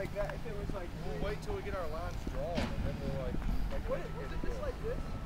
like that, if it was like... We'll wait till we get our lines drawn, and then we're like... like what, was it just like this?